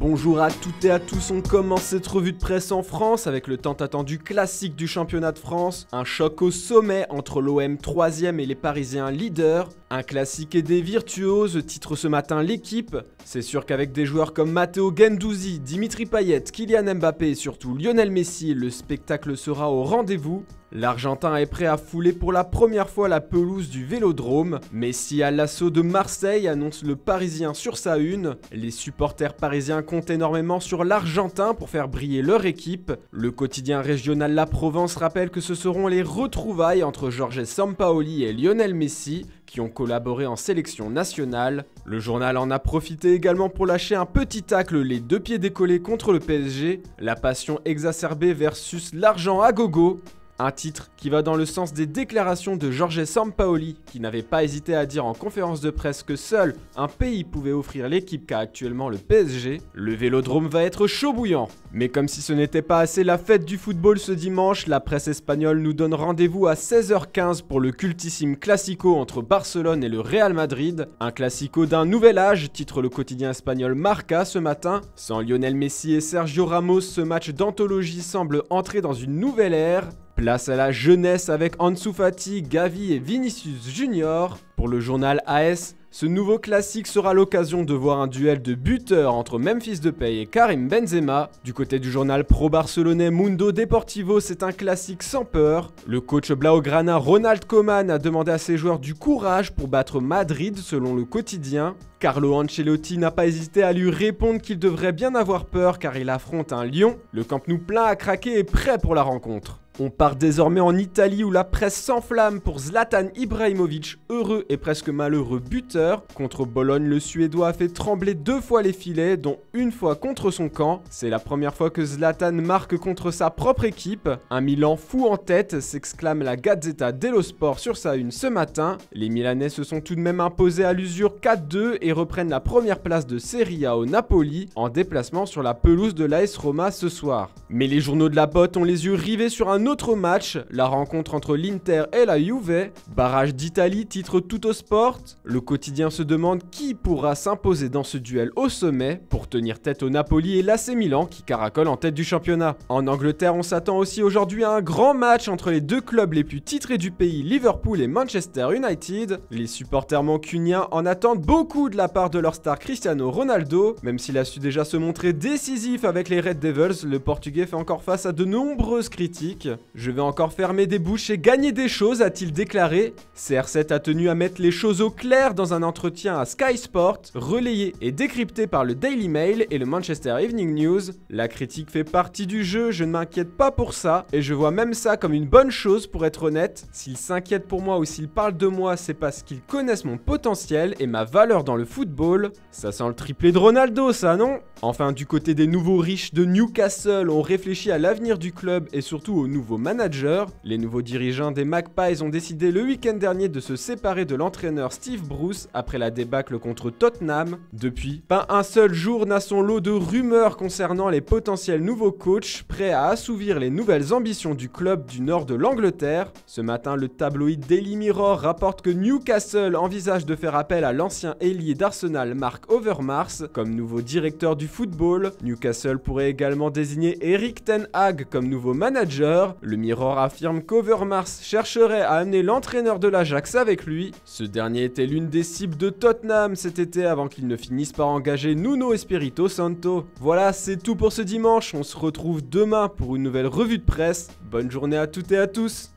Bonjour à toutes et à tous, on commence cette revue de presse en France avec le tant attendu classique du championnat de France, un choc au sommet entre l'OM 3ème et les Parisiens leaders, un classique et des virtuoses, titre ce matin l'équipe. C'est sûr qu'avec des joueurs comme Matteo Gendouzi, Dimitri Payet, Kylian Mbappé et surtout Lionel Messi, le spectacle sera au rendez-vous. L'Argentin est prêt à fouler pour la première fois la pelouse du Vélodrome. Messi à l'assaut de Marseille annonce le Parisien sur sa une. Les supporters parisiens comptent énormément sur l'Argentin pour faire briller leur équipe. Le quotidien régional La Provence rappelle que ce seront les retrouvailles entre Jorge Sampaoli et Lionel Messi qui ont collaboré en sélection nationale. Le journal en a profité également pour lâcher un petit tacle les deux pieds décollés contre le PSG, la passion exacerbée versus l'argent à gogo. Un titre qui va dans le sens des déclarations de Jorge Sampaoli, qui n'avait pas hésité à dire en conférence de presse que seul un pays pouvait offrir l'équipe qu'a actuellement le PSG. Le vélodrome va être chaud bouillant. Mais comme si ce n'était pas assez la fête du football ce dimanche, la presse espagnole nous donne rendez-vous à 16h15 pour le cultissime Classico entre Barcelone et le Real Madrid. Un Classico d'un nouvel âge, titre le quotidien espagnol Marca ce matin. Sans Lionel Messi et Sergio Ramos, ce match d'anthologie semble entrer dans une nouvelle ère. Place à la jeunesse avec Ansu Fati, Gavi et Vinicius Junior. Pour le journal AS, ce nouveau classique sera l'occasion de voir un duel de buteurs entre Memphis Depay et Karim Benzema. Du côté du journal pro-barcelonais Mundo Deportivo, c'est un classique sans peur. Le coach Blaugrana Ronald Koeman a demandé à ses joueurs du courage pour battre Madrid selon le quotidien. Carlo Ancelotti n'a pas hésité à lui répondre qu'il devrait bien avoir peur car il affronte un lion. Le Camp Nou plein à craquer est prêt pour la rencontre. On part désormais en Italie où la presse s'enflamme pour Zlatan Ibrahimovic, heureux et presque malheureux buteur. Contre Bologne, le Suédois a fait trembler deux fois les filets, dont une fois contre son camp. C'est la première fois que Zlatan marque contre sa propre équipe. Un Milan fou en tête, s'exclame la Gazzetta dello Sport sur sa une ce matin. Les Milanais se sont tout de même imposés à l'usure 4-2 et reprennent la première place de Serie A au Napoli en déplacement sur la pelouse de l'AS Roma ce soir. Mais les journaux de la botte ont les yeux rivés sur un autre match, la rencontre entre l'Inter et la Juve. Barrage d'Italie, titre tout au sport. Le quotidien se demande qui pourra s'imposer dans ce duel au sommet pour tenir tête au Napoli et l'AC Milan qui caracole en tête du championnat. En Angleterre, on s'attend aussi aujourd'hui à un grand match entre les deux clubs les plus titrés du pays, Liverpool et Manchester United. Les supporters mancuniens en attendent beaucoup de la part de leur star Cristiano Ronaldo. Même s'il a su déjà se montrer décisif avec les Red Devils, le Portugais fait encore face à de nombreuses critiques. Je vais encore fermer des bouches et gagner des choses, a-t-il déclaré. CR7 a tenu à mettre les choses au clair dans un entretien à Sky Sport, relayé et décrypté par le Daily Mail et le Manchester Evening News. La critique fait partie du jeu, je ne m'inquiète pas pour ça, et je vois même ça comme une bonne chose pour être honnête. S'ils s'inquiètent pour moi ou s'ils parlent de moi, c'est parce qu'ils connaissent mon potentiel et ma valeur dans le football. Ça sent le triplé de Ronaldo, ça, non? Enfin, du côté des nouveaux riches de Newcastle, on réfléchit à l'avenir du club et surtout au nouveau manager. Les nouveaux dirigeants des Magpies ont décidé le week-end dernier de se séparer de l'entraîneur Steve Bruce après la débâcle contre Tottenham. Depuis, pas un seul jour n'a son lot de rumeurs concernant les potentiels nouveaux coachs prêts à assouvir les nouvelles ambitions du club du nord de l'Angleterre. Ce matin, le tabloïd Daily Mirror rapporte que Newcastle envisage de faire appel à l'ancien ailier d'Arsenal Mark Overmars comme nouveau directeur du football. Newcastle pourrait également désigner Eric Ten Hag comme nouveau manager. Le Mirror affirme qu'Overmars chercherait à amener l'entraîneur de l'Ajax avec lui. Ce dernier était l'une des cibles de Tottenham cet été avant qu'il ne finisse par engager Nuno Espirito Santo. Voilà, c'est tout pour ce dimanche. On se retrouve demain pour une nouvelle revue de presse. Bonne journée à toutes et à tous.